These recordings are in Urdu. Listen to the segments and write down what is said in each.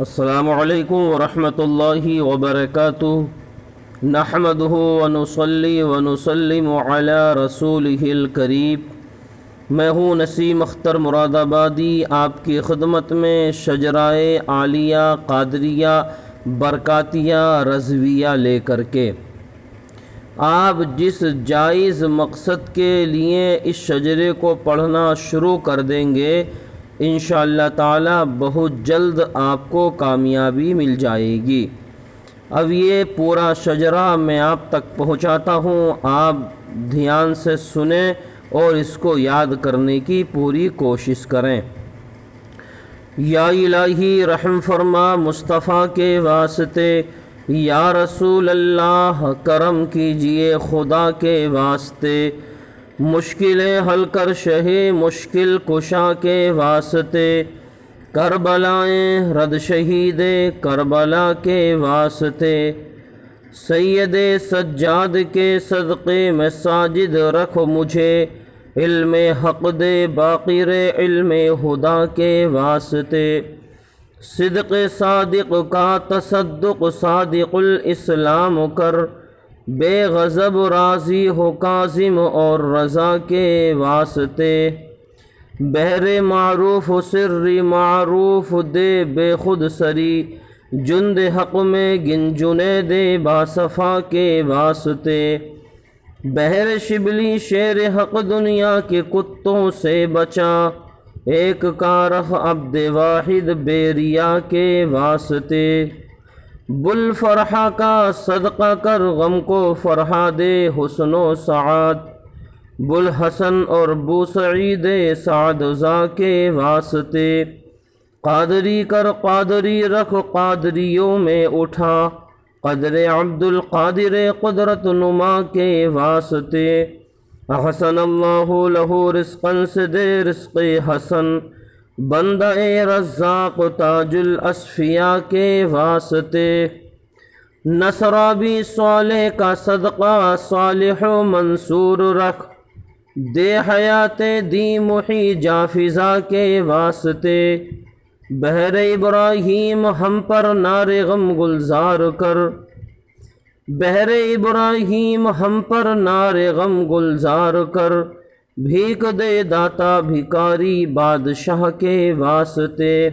السلام علیکم ورحمۃ اللہ وبرکاتہ۔ نحمده ونصلي ونسلم على رسوله الکریم۔ میں ہوں نسیم اختر مراد آبادی، آپ کی خدمت میں شجرائے عالیہ، قادریہ، برکاتیہ، رضویہ لے کر کے۔ آپ جس جائز مقصد کے لیے اس شجرے کو پڑھنا شروع کر دیں گے انشاءاللہ تعالی بہت جلد آپ کو کامیابی مل جائے گی۔ اب یہ پورا شجرہ میں آپ تک پہنچاتا ہوں۔ آپ دھیان سے سنیں اور اس کو یاد کرنے کی پوری کوشش کریں۔ یا الہی رحم فرما مصطفیٰ کے واسطے۔ یا رسول اللہ، کرم کیجیے خدا کے واسطے۔ مشکلیں حل کر شہ مشکل کشا کے واسطے۔ کربلائیں رد شہید کربلا کے واسطے۔ سید سجاد کے صدقے میں ساجد رکھ مجھے۔ علم حق دے باقر علم خدا کے واسطے۔ صدق صادق کا تصدق صادق الاسلام کر۔ بے غضب راضی ہو کاظم اور رضا کے واسطے۔ بہر معروف سری معروف، دے بے خود سری۔ جند حق میں گن جنے دے باصفا کے واسطے۔ بہر شبلی شیر حق دنیا کے کتوں سے بچا۔ ایک کارخ عبد واحد بیریا کے واسطے۔ بل فرحہ کا صدقہ کر، غم کو فرحہ دے حسن و سعاد۔ بل حسن اور بو سعید سعد زا کے واسطے۔ قادری کر، قادری رکھ، قادریوں میں اٹھا۔ قدر عبد القادر قدرت نما کے واسطے۔ حسن اللہ لہو رزقا، سے دے رزق حسن۔ بندہ رزاق تاج الاسفیاء کے واسطے۔ نصرابی صالح کا صدقہ، صالح و منصور رکھ۔ دے حیات دی محی جافزہ کے واسطے۔ بہر ابراہیم ہم پر نار غم گلزار کر۔ بہر ابراہیم ہم پر نار غم گلزار کر۔ بھیک دے داتا بھکاری بادشاہ کے واسطے۔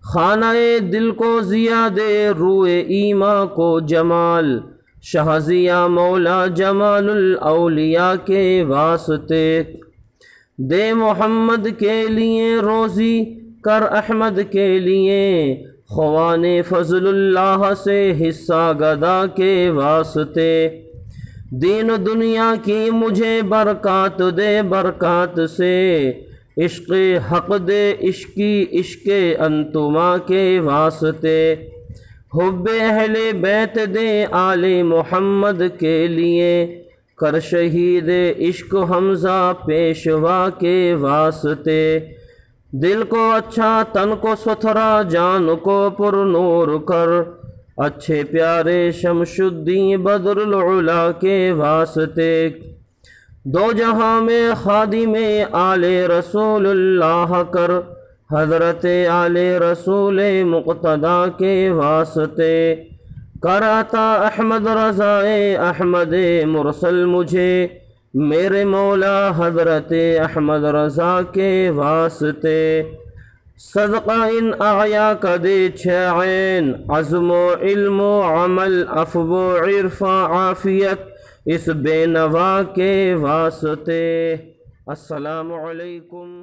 خانہ دل کو ضیا دے روئے ایما کو جمال شہزیہ مولا جمال الاولیاء کے واسطے۔ دے محمد کے لیے روزی، کر احمد کے لیے۔ خوان فضل اللہ سے حصہ گدا کے واسطے۔ دین و دنیا کی مجھے برکات دے، برکات سے۔ عشق حق دے عشقی عشق انتما کے واسطے۔ حب اہل بیت دے آل محمد کے لیے۔ کر شہید عشق حمزہ پیشوا کے واسطے۔ دل کو اچھا تن کو ستھرا، جان کو پر نور کر۔ اچھے پیارے شمش الدین بدر العلا کے واسطے۔ دو جہاں میں خادی میں آل رسول اللہ کر، حضرت آل رسول مقتدا کے واسطے۔ کراتا احمد رضا احمد مرسل مجھے، میرے مولا حضرت احمد رضا کے واسطے۔ صدقہ ان آیا کدے چین عزم و علم و عمل افو و عرف عافیت، اس بے نوا کے واسطے۔ السلام علیکم۔